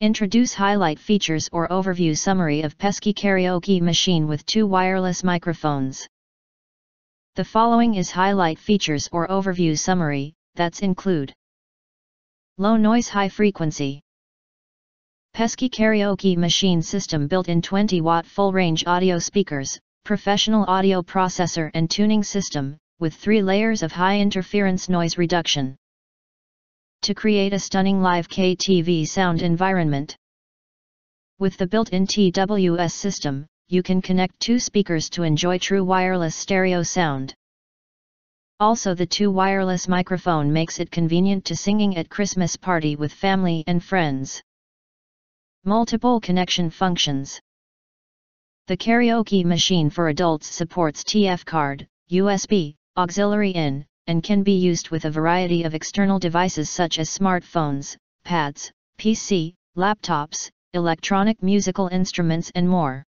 Introduce highlight features or overview summary of Peski Karaoke Machine with two wireless microphones. The following is highlight features or overview summary, that's include. Low noise high frequency. Peski Karaoke Machine system built in 20 watt full range audio speakers, professional audio processor and tuning system, with three layers of high interference noise reduction to create a stunning live KTV sound environment. With the built-in TWS system, you can connect two speakers to enjoy true wireless stereo sound. Also the two wireless microphone makes it convenient to singing at Christmas party with family and friends. Multiple connection functions. The karaoke machine for adults supports TF card, USB, auxiliary in, and can be used with a variety of external devices such as smartphones, pads, PC, laptops, electronic musical instruments and more.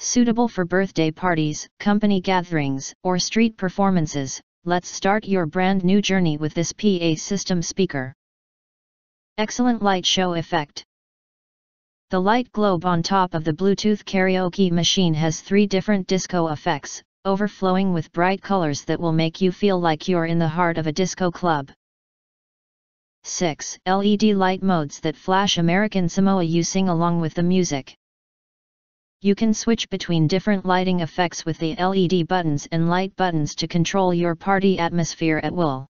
Suitable for birthday parties, company gatherings, or street performances, let's start your brand new journey with this PA system speaker. Excellent light show effect. The light globe on top of the Bluetooth karaoke machine has three different disco effects, overflowing with bright colors that will make you feel like you're in the heart of a disco club. 6. LED light modes that flash American Samoa you sing along with the music. You can switch between different lighting effects with the LED buttons and light buttons to control your party atmosphere at will.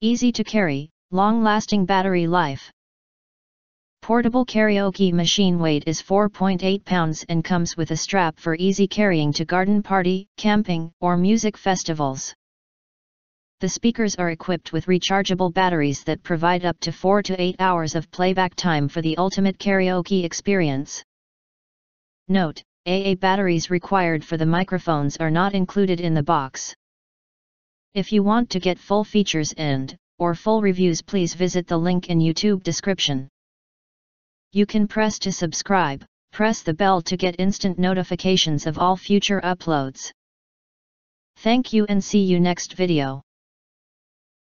Easy to carry, long-lasting battery life. Portable karaoke machine weight is 4.8 pounds and comes with a strap for easy carrying to garden party, camping, or music festivals. The speakers are equipped with rechargeable batteries that provide up to 4 to 8 hours of playback time for the ultimate karaoke experience. Note, AA batteries required for the microphones are not included in the box. If you want to get full features and, or full reviews please visit the link in YouTube description. You can press to subscribe, press the bell to get instant notifications of all future uploads. Thank you and see you next video.